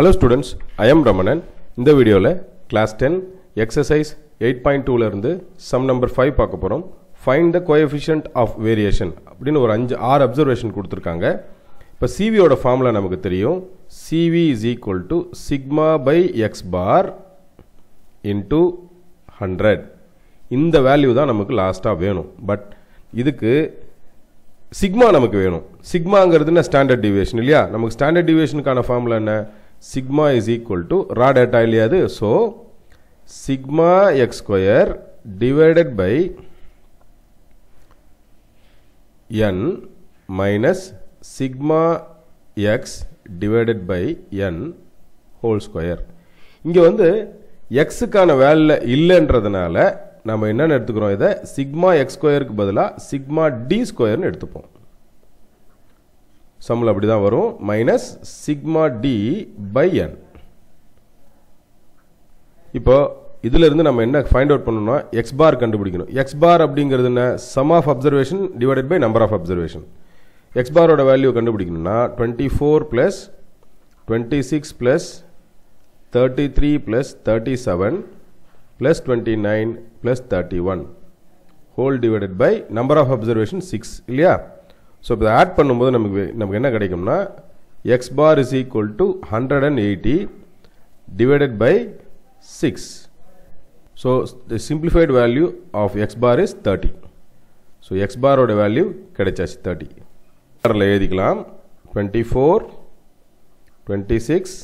Hello students I am Ramanan இந்த வீடியோவில் class ten exercise eight point டூலேருந்து sum number five பார்க்க போகிறோம் find the coefficient of variation அப்படின்னு ஒரு அஞ்சு ஆறு அப்சர்வேஷன் கொடுத்துருக்காங்க. இப்போ சிவியோட ஃபார்முலா நமக்கு தெரியும். CV is equal to sigma by x bar into hundred இந்த வேல்யூ தான் நமக்கு லாஸ்ட்டாக வேணும். பட் இதுக்கு சிக்மா நமக்கு வேணும். சிக்மாங்கிறது என்ன ஸ்டாண்டர்ட் டிவியேஷன் இல்லையா? நமக்கு ஸ்டாண்டர்ட் டிவியேஷனுக்கான ஃபார்முலா என்ன? Sigma is equal to raw data இல்லையா அது so sigma x square divided by n minus sigma x divided by n whole square இங்கே வந்து எக்ஸுக்கான வேல்யூ இல்லைன்றதுனால நம்ம என்னென்னு எடுத்துக்கிறோம் இதை? சிக்மா எக்ஸ் ஸ்கொயருக்கு பதிலாக சிக்மா டி ஸ்கொயர்னு எடுத்துப்போம். சம்மில் அப்படி தான் வரும். Minus sigma d by n இப்போ இதுல நம்ம என்ன ஃபைண்ட் அவுட் பண்ணணும்னா எக்ஸ் பார் கண்டுபிடிக்கணும். எக்ஸ் பார் அப்படிங்கிறது என்ன? Sum of observation divided by number of observation x பாரோட value கண்டுபிடிக்கணும்னா twenty four plus twenty six plus thirty three plus thirty seven plus twenty nine plus thirty one whole divided by number of observation six இல்லையா? So இப்போ add பண்ணும்போது நமக்கு நமக்கு என்ன கிடைக்கும்னா x bar is equal to hundred and eighty divided by six so the simplified value of x bar is thirty so x பாரோட value கிடைச்சாச்சு thirty அதில் எழுதிக்கலாம். Twenty four twenty six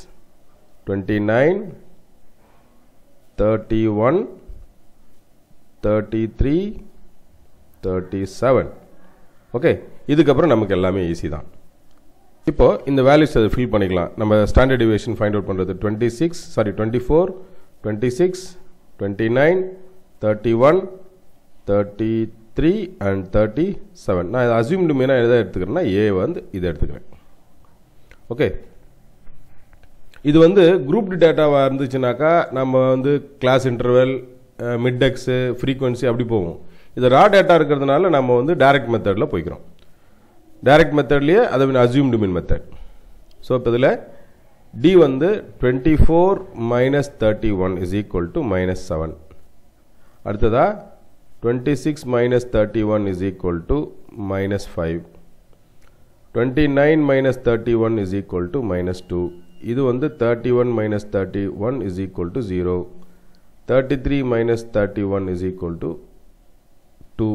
twenty nine thirty one thirty three thirty seven okay இதுக்கப்புறம் நமக்கு எல்லாமே easy தான். இப்போ இந்த values அதை ஃபில் பண்ணிக்கலாம். நம்ம ஸ்டாண்டர்ட் டிவியேஷன் ஃபைண்ட் அவுட் பண்ணுறது twenty six sorry twenty four twenty six twenty nine thirty one thirty three and thirty seven நான் இதை அசியூம்டு மீனாக எதை எடுத்துக்கிறேன்னா ஏ வந்து இதை எடுத்துக்கிறேன். ஓகே இது வந்து குரூப் டேட்டாவாக இருந்துச்சுனாக்கா நம்ம வந்து கிளாஸ் இன்டர்வல் மிட்டெக்ஸு ஃப்ரீக்வன்சி அப்படி போவோம் இது ரா டேட்டா இருக்கிறதுனால நம்ம வந்து டைரக்ட் மெத்தடில் போய்க்கிறோம். டைரக்ட் மெத்தட்லேயே அதை அசியூம்டு மீன் மெத்தட் ஸோ இப்போ இதில் டி வந்து twenty four minus thirty one is equal to minus seven அடுத்ததா twenty six minus thirty one is equal to minus five twenty nine minus thirty one is equal to minus two இது வந்து thirty one minus thirty one is equal to zero thirty three minus thirty one is equal to two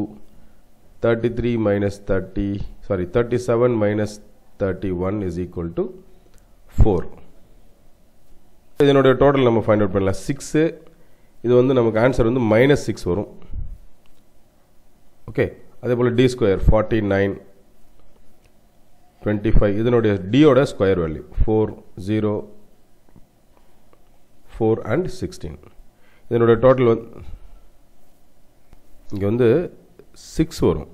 thirty three minus thirty sorry thirty seven minus thirty one is equal to four இதனுடைய total நம்ம find out பண்ணலாம். Six இது வந்து நமக்கு answer வந்து minus six வரும். Okay அதே போல் d square forty nine twenty five இதனுடைய டியோட square value four zero four and sixteen இதனுடைய டோட்டல் வந்து இங்கே வந்து சிக்ஸ் வரும்.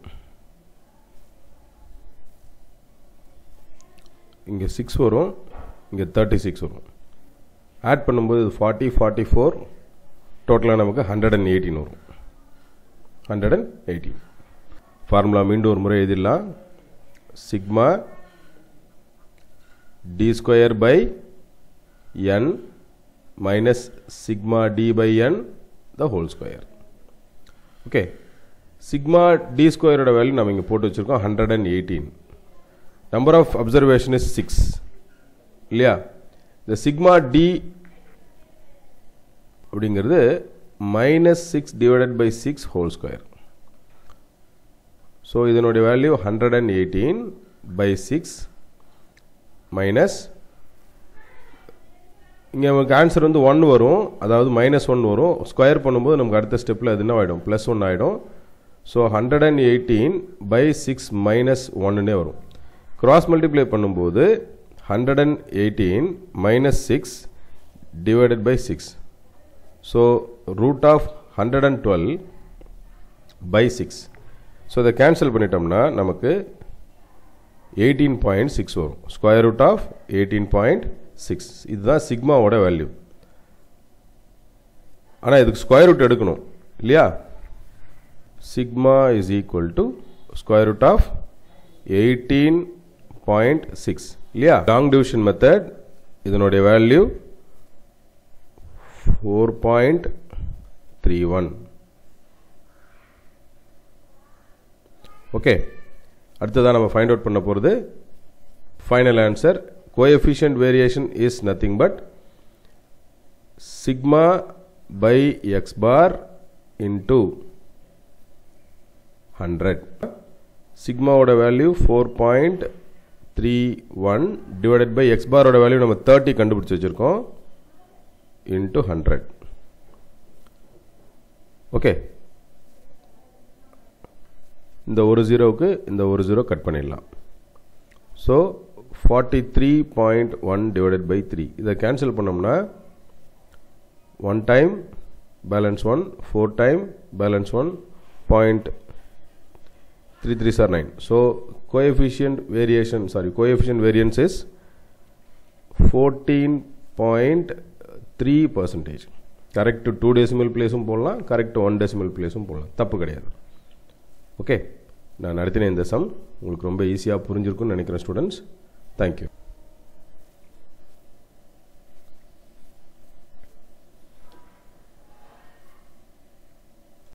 இங்கே சிக்ஸ் வரும் இங்கே தேர்ட்டி சிக்ஸ் வரும். ஆட் பண்ணும்போது ஃபார்ட்டி ஃபார்ட்டி ஃபோர் டோட்டலாக நமக்கு ஹண்ட்ரட் அண்ட் எயிட்டின் வரும் ஹண்ட்ரட் அண்ட் எயிட்டீன் ஃபார்முலா மீண்டும் ஒரு முறை எழுதிடலாம். Sigma d square by n minus sigma d by n the whole square okay sigma d ஸ்கொயரோட வேல்யூ நம்ம இங்கே போட்டு வச்சுருக்கோம் hundred and eighteen number of observation is six இல்லையா? இந்த சிக்மா டி அப்படிங்கிறது minus six divided by six whole square so இதனுடைய value hundred and eighteen by six minus இங்கே நமக்கு ஆன்சர் வந்து ஒன் வரும் அதாவது மைனஸ் ஒன் வரும். ஸ்கொயர் பண்ணும்போது நமக்கு அடுத்த ஸ்டெப்பில் அது என்ன ஆகிடும் ப்ளஸ் ஒன் ஆகிடும் so hundred and eighteen by six minus ஒன்னுனே வரும். கிராஸ் மல்டிப்ளை பண்ணும்போது hundred and eighteen minus six divided by six so root of hundred and twelve by six so இதை கேன்சல் பண்ணிட்டோம்னா நமக்கு எயிட்டீன் பாயிண்ட் சிக்ஸ் வரும். Square root of eighteen point six இதுதான் சிக்மாவோட value ஆனால் இதுக்கு ஸ்கொயர் ரூட் எடுக்கணும் இல்லையா? Sigma is equal to square root of eighteen point six இல்லையா லாங் டிவிஷன் மெத்தட் இதனுடைய value four point three one okay அடுத்ததாக நம்ம ஃபைண்ட் அவுட் பண்ண போகிறது final answer coefficient variation is nothing but sigma by x bar into hundred சிக்மாவோட value four point three one divided by x பாரோட value நம்ம thirty கண்டுபிடிச்சி வச்சுருக்கோம். Into hundred okay இந்த ஒரு ஜீரோவுக்கு இந்த ஒரு ஜீரோ கட் பண்ணிடலாம். So forty three point one divided by three இதை கேன்சல் பண்ணோம்னா one time balance one four time balance one point three three sir nine so coefficient variation sorry coefficient variance fourteen point three percentage correct two decimal பிளேஸும் போடலாம் correct one decimal பிளேஸும் போடலாம். தப்பு கிடையாது. Okay நான் நடத்தின இந்த some உங்களுக்கு ரொம்ப ஈஸியாக புரிஞ்சிருக்குன்னு நினைக்கிறேன் ஸ்டூடெண்ட்ஸ் தேங்க்யூ